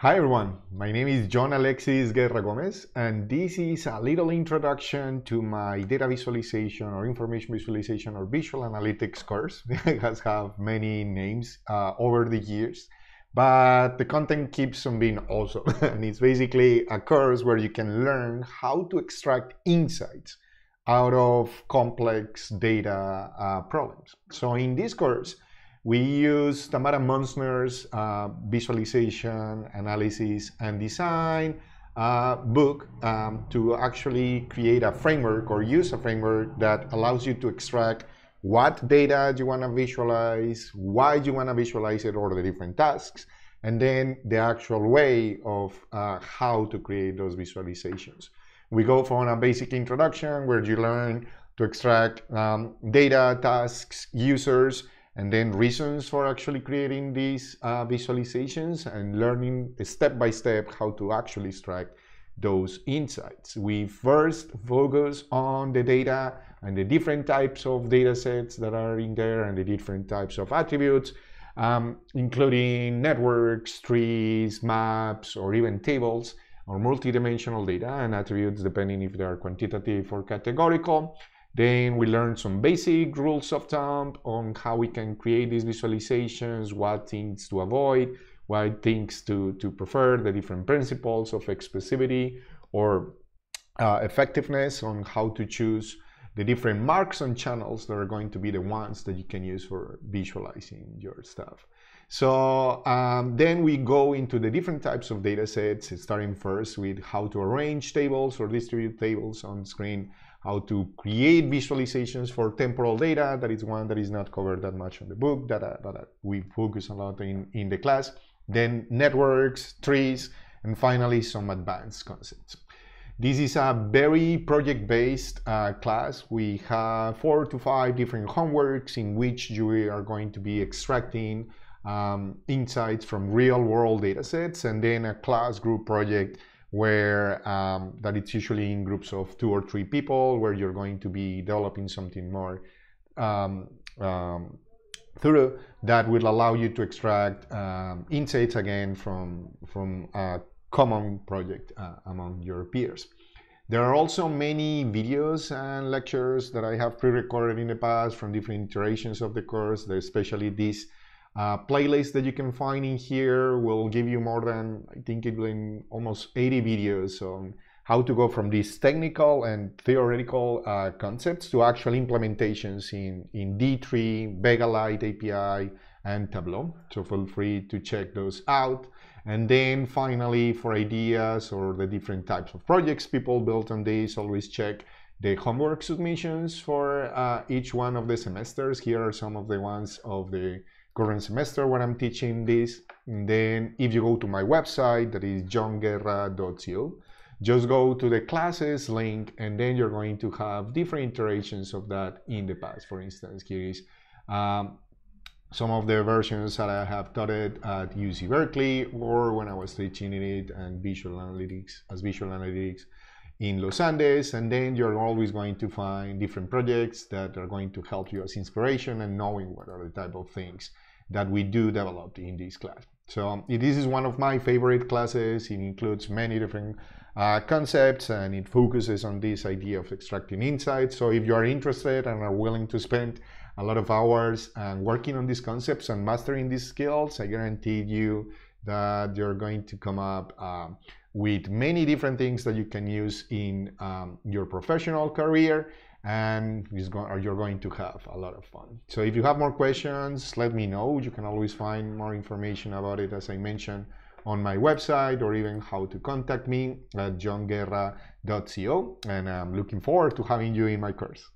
Hi everyone, my name is John Alexis Guerra Gomez, and this is a little introduction to my data visualization or information visualization or visual analytics course. it has have many names uh, over the years, but the content keeps on being awesome. and it's basically a course where you can learn how to extract insights out of complex data uh, problems. So in this course, we use Tamara Munzner's uh, visualization, analysis, and design uh, book um, to actually create a framework or use a framework that allows you to extract what data you want to visualize, why you want to visualize it, or the different tasks, and then the actual way of uh, how to create those visualizations. We go from a basic introduction where you learn to extract um, data, tasks, users, and then reasons for actually creating these uh, visualizations and learning step by step how to actually extract those insights. We first focus on the data and the different types of data sets that are in there and the different types of attributes, um, including networks, trees, maps, or even tables or multidimensional data and attributes depending if they are quantitative or categorical. Then we learned some basic rules of thumb on how we can create these visualizations, what things to avoid, what things to, to prefer, the different principles of expressivity or uh, effectiveness on how to choose the different marks and channels that are going to be the ones that you can use for visualizing your stuff. So um, then we go into the different types of data sets, starting first with how to arrange tables or distribute tables on screen, how to create visualizations for temporal data. That is one that is not covered that much in the book, that, uh, that we focus a lot in, in the class. Then networks, trees, and finally some advanced concepts. This is a very project-based uh, class. We have four to five different homeworks in which you are going to be extracting um, insights from real-world data sets and then a class group project where um, that it's usually in groups of two or three people where you're going to be developing something more um, um, thorough that will allow you to extract um, insights again from from a common project uh, among your peers. There are also many videos and lectures that I have pre-recorded in the past from different iterations of the course, especially this uh, playlist that you can find in here will give you more than, I think it will almost 80 videos on how to go from these technical and theoretical uh, concepts to actual implementations in, in D3, Vega Lite API, and Tableau. So feel free to check those out. And then finally, for ideas or the different types of projects people built on this, always check the homework submissions for uh, each one of the semesters. Here are some of the ones of the current semester when I'm teaching this. And then if you go to my website, that is johnguerra.co, just go to the classes link and then you're going to have different iterations of that in the past. For instance, here is um, some of the versions that I have taught it at UC Berkeley or when I was teaching it and visual analytics as visual analytics in Los Andes, and then you're always going to find different projects that are going to help you as inspiration and knowing what are the type of things that we do develop in this class. So um, this is one of my favorite classes. It includes many different uh, concepts and it focuses on this idea of extracting insights. So if you are interested and are willing to spend a lot of hours and working on these concepts and mastering these skills, I guarantee you that you're going to come up um, with many different things that you can use in um, your professional career and you're going to have a lot of fun. So if you have more questions, let me know. You can always find more information about it, as I mentioned, on my website or even how to contact me at johnguerra.co. And I'm looking forward to having you in my course.